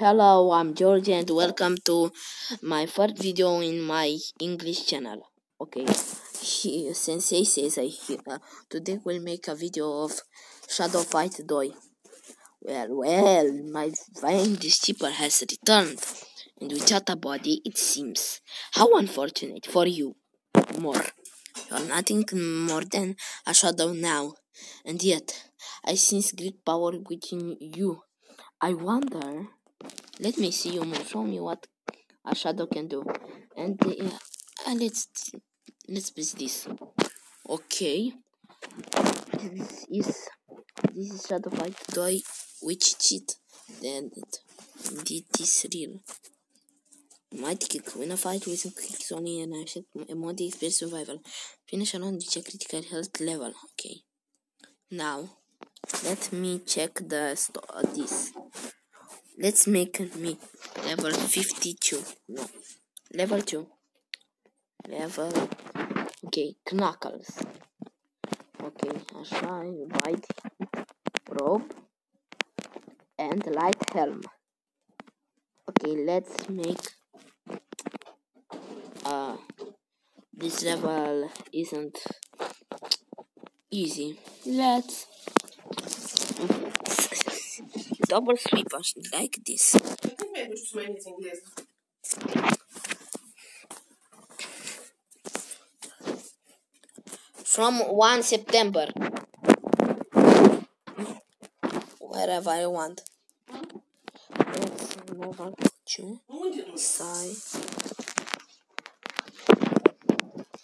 Hello, I'm George and welcome to my first video in my English channel. Okay, he, Sensei says I uh, today we'll make a video of Shadow Fight Doi. Well, well, my find shipper has returned, and a body, it seems. How unfortunate for you. More. You're nothing more than a shadow now, and yet I sense great power within you. I wonder let me see you move. Show me what a shadow can do. And uh, let's let's press this. Okay. This is this is shadow fight toy which cheat. Then did this real. Might kick. Win a fight with clicks only and I set a mod expert survival. Finish alone with a critical health level. Okay. Now let me check the uh, this let's make me level 52 no level 2 level okay knuckles. Okay a shine white robe and light helm. Okay let's make uh this level isn't easy. Let's double sweepers like this. From 1 September. Wherever I want.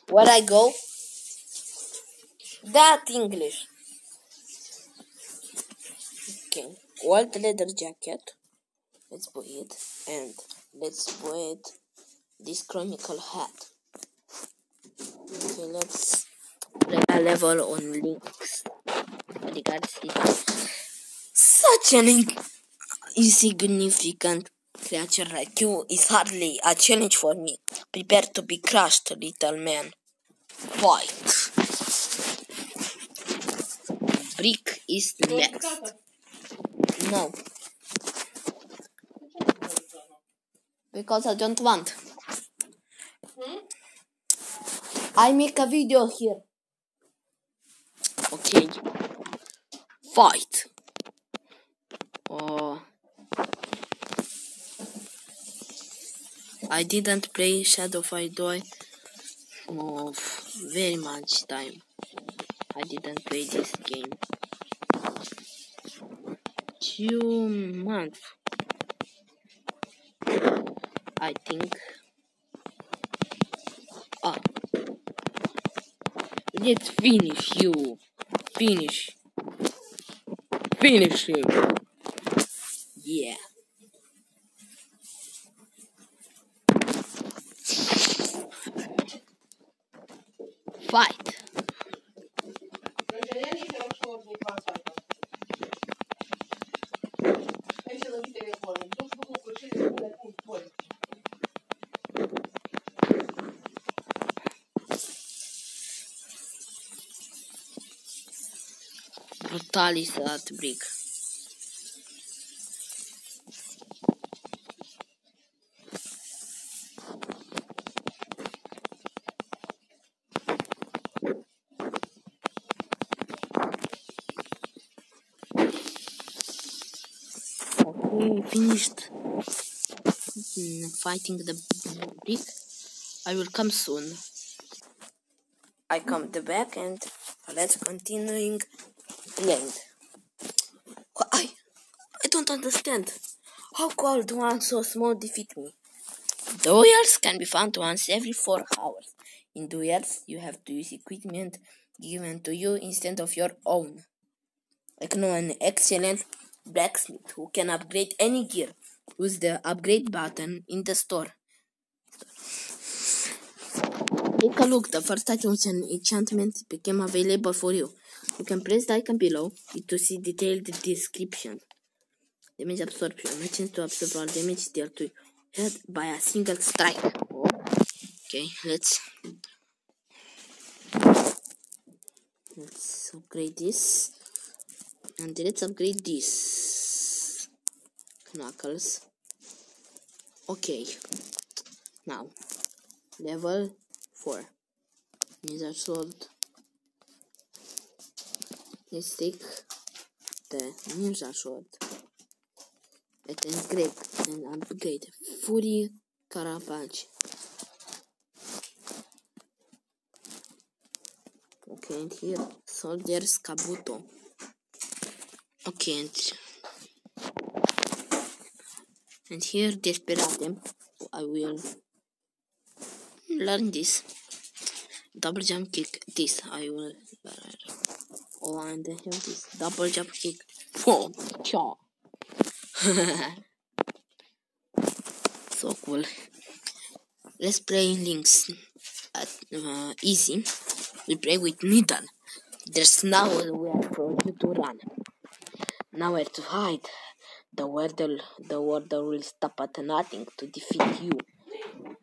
Where I go? That English. Okay white leather jacket. Let's put it. And let's put this chronicle hat. Okay let's play a level on Lynx. Such an insignificant creature like you is hardly a challenge for me. Prepare to be crushed little man. Fight. Brick is next no. Because I don't want. Hmm? I make a video here. Okay. Fight. Oh. I didn't play Shadow Fight Doi for very much time. I didn't play this game few months. I think. Ah. Let's finish you. Finish. Finish him. Yeah. Fight. Brutalis that brick. Okay, finished fighting the brick. I will come soon. I come the back and let's continuing playing. I I don't understand. How could one so small defeat me? Duels can be found once every four hours. In duels, you have to use equipment given to you instead of your own. I know an excellent blacksmith who can upgrade any gear. Use the upgrade button in the store. Take a look. The first items enchantment became available for you. You can press the icon below to see detailed description. Damage absorption. A chance to absorb all damage dealt to head by a single strike. Okay, let's let's upgrade this and let's upgrade this knuckles Okay. Now, level 4. Ninja sword. Take the ninja sword. Let upgrade and upgrade. Fury Carapace. Okay, and here Soldiers Kabuto. Okay, and, and here Desperate. I will learn this. Double jump kick. This I will learn. Oh, and then here this double jump kick. Boom, cha. so cool. Let's play Lynx at uh, easy. We play with needle. There's nowhere for you to run. Nowhere to hide. The Order, the Order will stop at nothing to defeat you.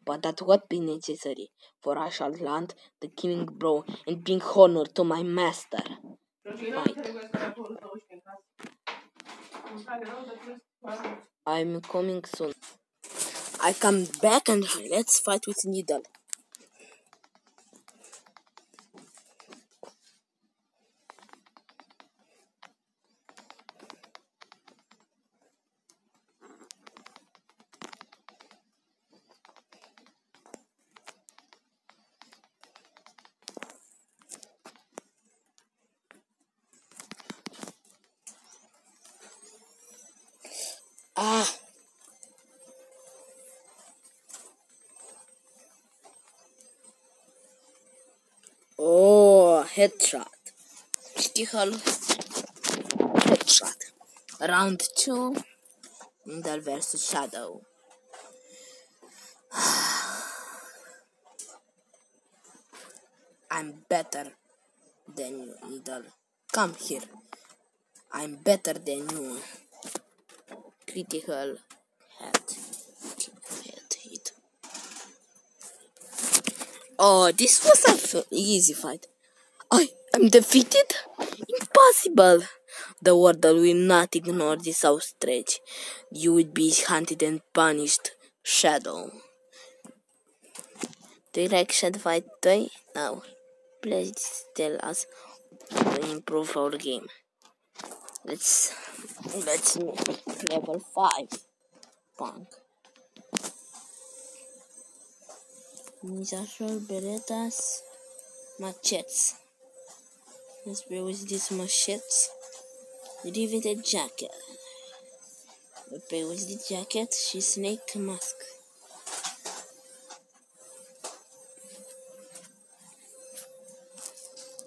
But that would be necessary, for I shall land the king bro and bring honor to my master. I'm coming soon. I come back and let's fight with needle. Oh, headshot. Critical headshot. Round two. Needle versus Shadow. I'm better than you, Needle. Come here. I'm better than you. Critical. Head hit. Oh, this was an easy fight. I am defeated? Impossible! The Order will not ignore this outrage. You will be hunted and punished. Shadow. Do you like Shadow Fight 2? Now, please tell us to improve our game. Let's let's level five. Punk. Short Berettas Machetes. Let's play with these machetes. Riveted jacket. We play with the jacket. She snake mask.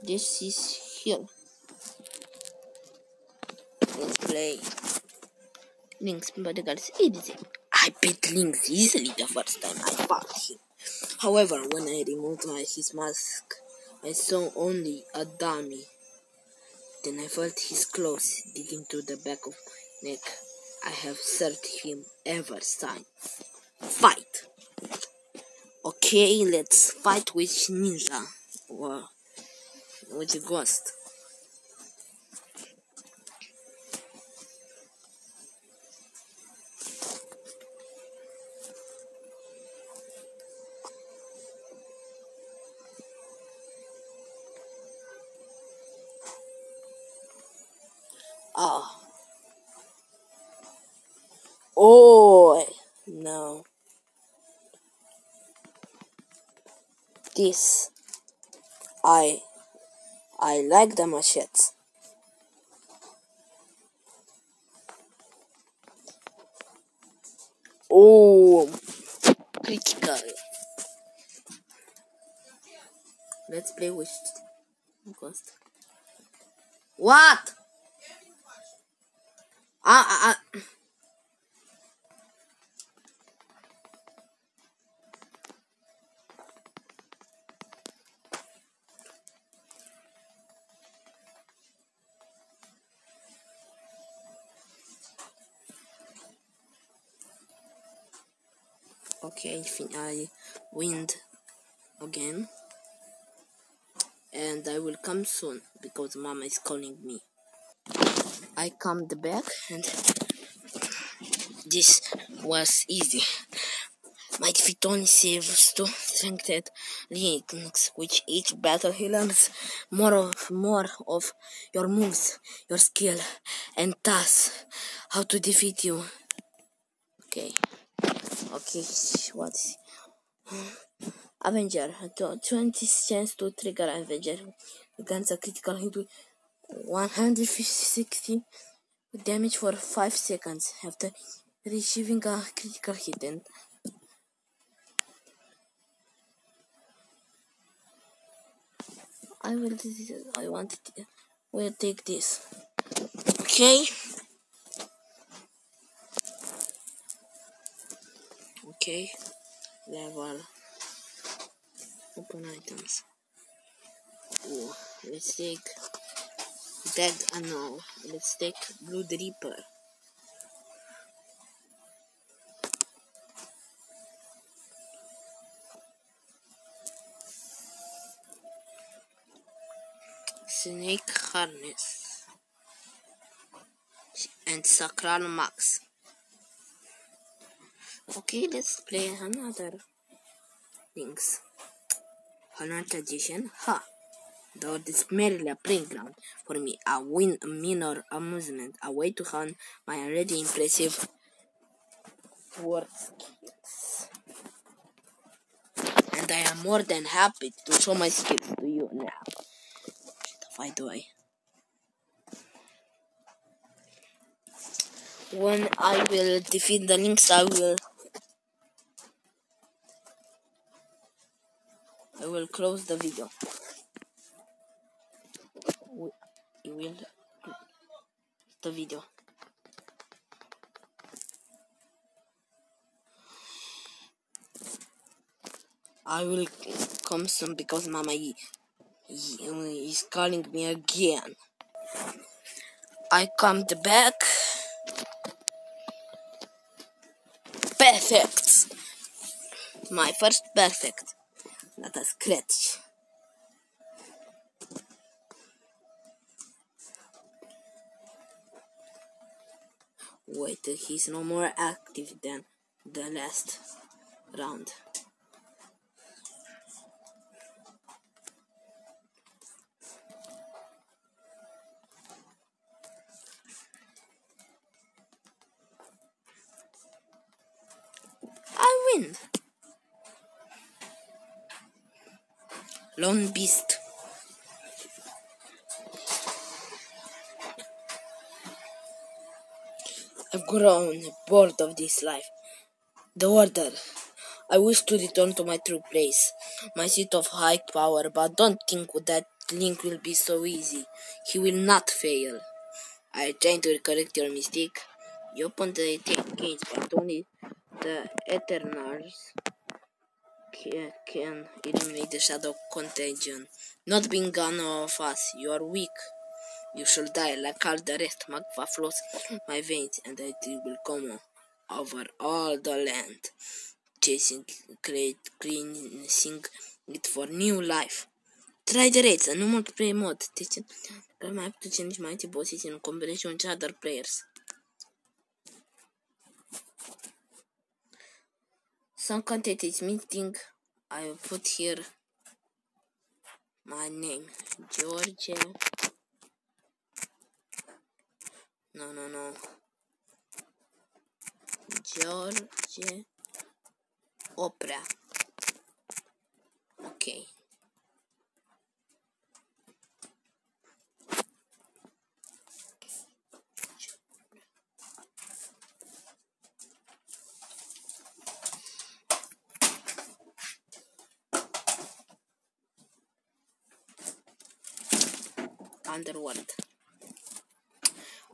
This is here. Let's play. Lynx's bodyguard is easy. I beat Lynx easily the first time I fought him. However, when I removed my, his mask, I saw only a dummy. Then I felt his claws dig into the back of my neck. I have served him ever since. Fight! Okay, let's fight with Ninja. Or with the ghost. This I I like the machetes. Oh critical. Let's play with ghost. What? Ah, ah, ah. Okay, I think I win again. And I will come soon because mama is calling me. I come the back and this was easy. My only serves to strengthen Lynx, which each battle he learns more of more of your moves, your skill, and thus how to defeat you. Okay. Okay, what? Avenger, 20 chance to trigger Avenger. Against a critical hit with 160 damage for 5 seconds after receiving a critical hit and I will I want it will take this okay okay. Level open items. Oh let's take dead no let's take blue reaper snake harness. And sacral max okay let's play another things. Another edition ha! Though this merely a playground. For me a win a minor amusement a way to hone my already impressive word skills. And I am more than happy to show my skills to you now. Why do I? When I will defeat the Lynx I will I will close the video. You will the video. I will come soon because Mama is calling me again. I come back. Perfect. My first perfect. Us scratch. Wait, he's no more active than the last round. Lone Beast. I've grown bored of this life. The order. I wish to return to my true place, my seat of high power, but don't think that link will be so easy. He will not fail. I try to correct your mistake. You open the gates, but only the Eternals can eliminate the shadow contagion. Not being one of us, you are weak. You shall die like all the rest. Magma flows my veins, and I will come over all the land, chasing, cleansing it for new life. Try the raids, a new multiplayer mode. Teaching the map to change mighty bosses in combination with other players. Some content is missing. I will put here my name, Georgia. No, no, no. George Opera. Okay. Underworld.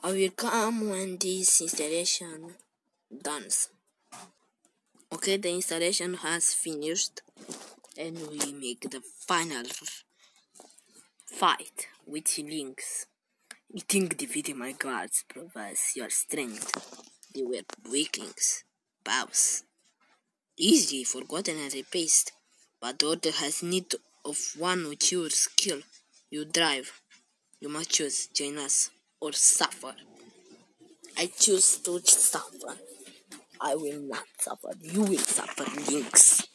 I will come when this installation done. Okay, the installation has finished and we make the final fight with Lynx. You think defeating my guards provides your strength. They were weaklings, bows. Easy, forgotten and replaced, but the order has need of one with your skill. You drive. You must choose join us or suffer. I choose to suffer. I will not suffer. You will suffer, Lynx.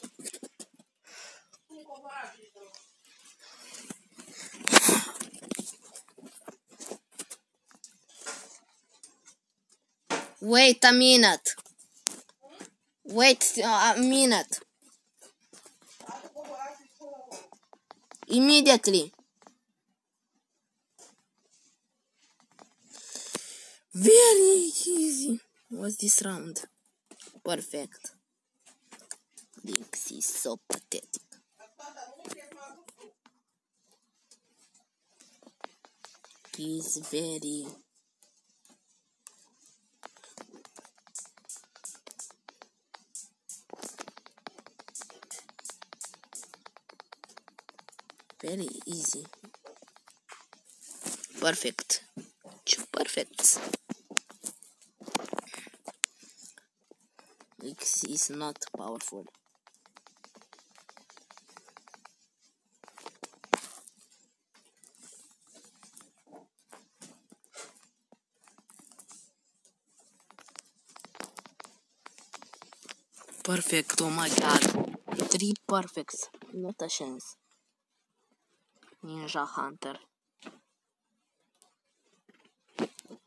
Wait a minute. Wait uh, a minute. Immediately. Very easy was this round. Perfect. Lynx is so pathetic. He's very very easy perfect two perfect Is not powerful perfect oh my god three perfects not a chance Ninja Hunter.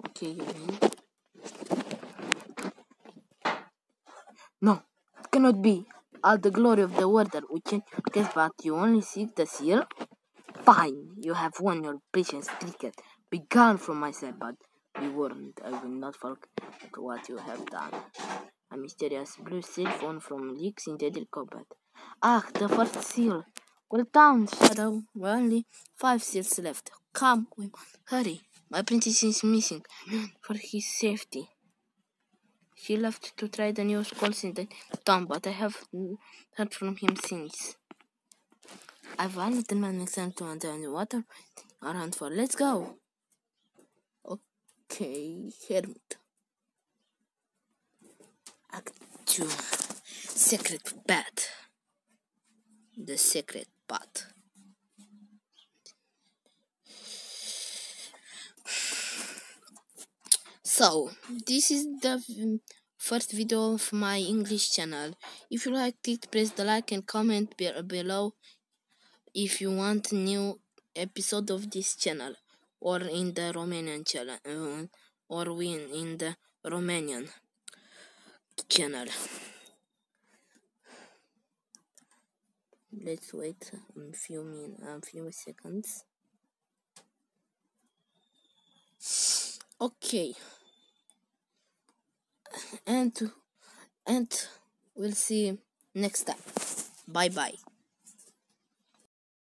Okay, you. No, it cannot be. All the glory of the world we can get but you only seek the seal? Fine, you have won your patience ticket. Be gone from my sight, but be warned, I will not forget what you have done. A mysterious blue cell phone from Lynx in the deadly combat. Ah, the first seal. Well down, Shadow. We're only five seals left. Come, we hurry. My princess is missing. For his safety. He left to try the new schools in the town, but I have heard from him since. I've the man next time to the water around for. Let's go. Okay, Hermit. Act 2 Secret Path. The secret path. So, this is the first video of my English channel. If you liked it, press the like and comment be below if you want new episode of this channel or in the Romanian channel uh, or win in the Romanian channel. Let's wait a few min a few seconds. Okay. And and we'll see next time. Bye bye.